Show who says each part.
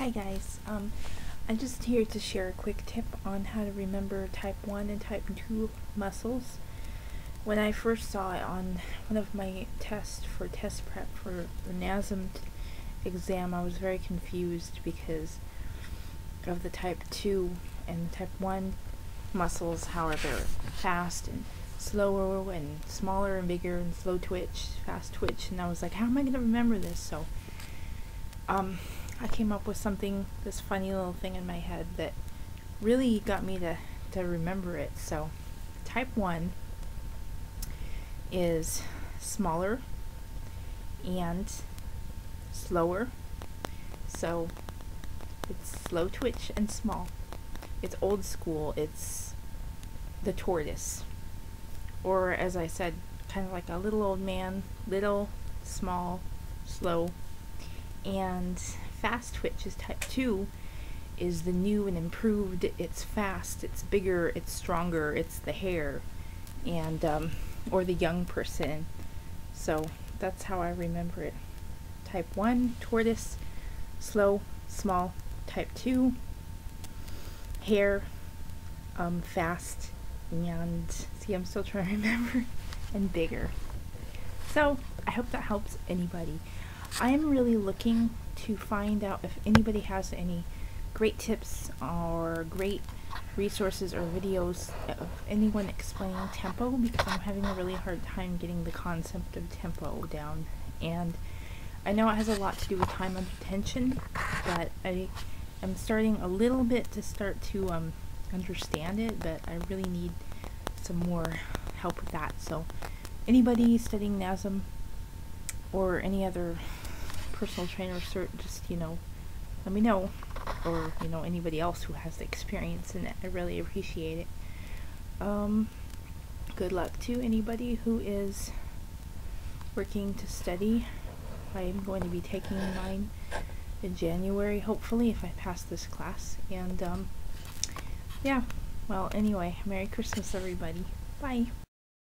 Speaker 1: Hi guys, um, I'm just here to share a quick tip on how to remember type 1 and type 2 muscles. When I first saw it on one of my tests for test prep for the NASM exam, I was very confused because of the type 2 and type 1 muscles, how they're fast and slower and smaller and bigger and slow twitch, fast twitch, and I was like, how am I going to remember this? So, um, I came up with something, this funny little thing in my head that really got me to, to remember it. So, type 1 is smaller and slower. So, it's slow twitch and small. It's old school. It's the tortoise. Or, as I said, kind of like a little old man, little, small, slow, and fast twitch is type 2 is the new and improved. It's fast it's bigger it's stronger it's the hare and um, or the young person. So that's how I remember it. Type 1 tortoise slow small. Type 2 hare um, fast and see I'm still trying to remember and bigger. So I hope that helps anybody I am really looking to find out if anybody has any great tips or great resources or videos of anyone explaining tempo because I'm having a really hard time getting the concept of tempo down. And I know it has a lot to do with time under tension but I am starting a little bit to start to um, understand it but I really need some more help with that. So anybody studying NASM or any other personal trainer cert, just, you know, let me know. Or, you know, anybody else who has the experience in it. I really appreciate it. Um, good luck to anybody who is working to study. I'm going to be taking mine in January, hopefully, if I pass this class. And, um, yeah. Well, anyway, Merry Christmas, everybody. Bye.